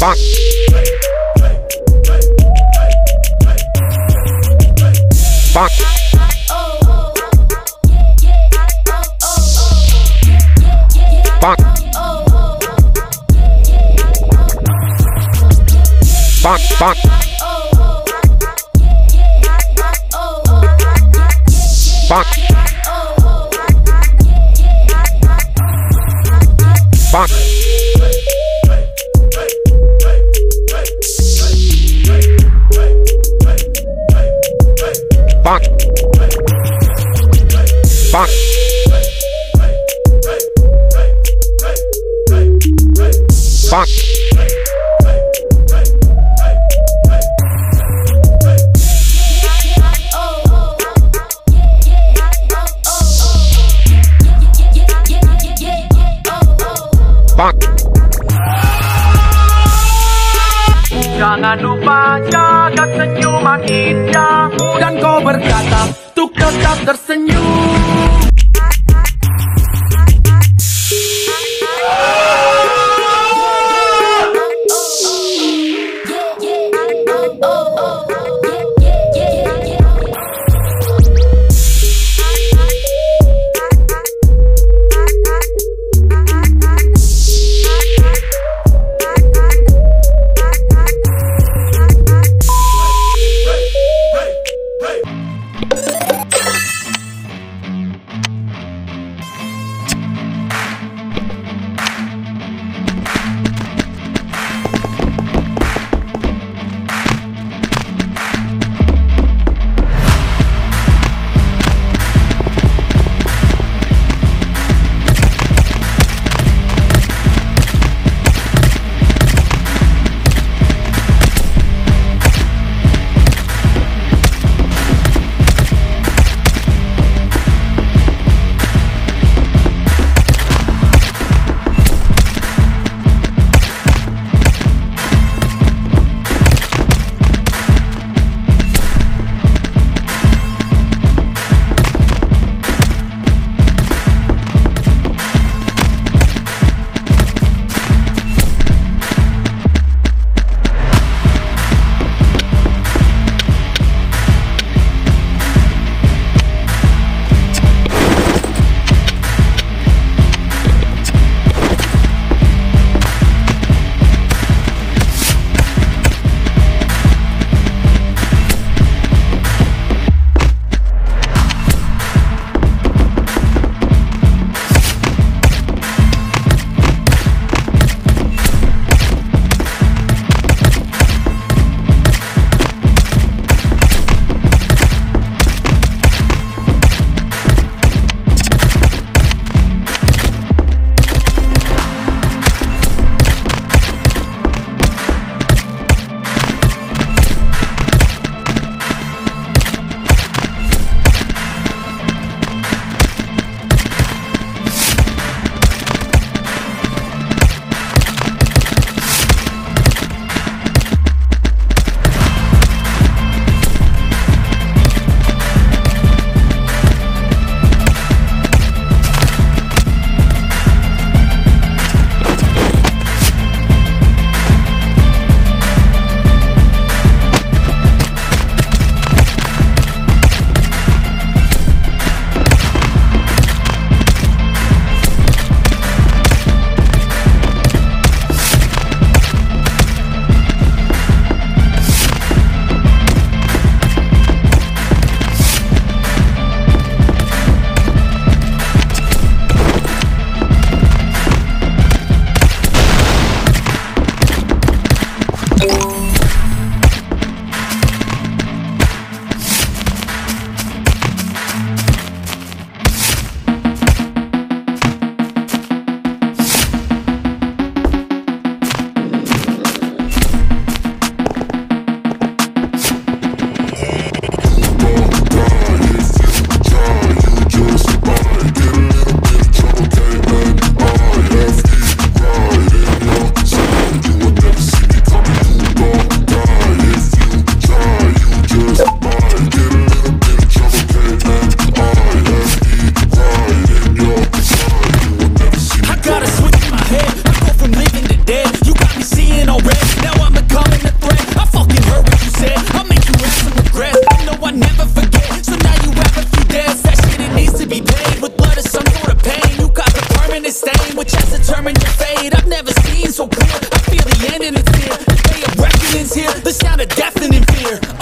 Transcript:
Bonk. Bonk. Bonk. Bonk. Bonk. Bonk. Bonk. Jangan lupa jaga senyuman indahmu Dan kau berkata Untuk tetap tersenyum The sound of deafening fear.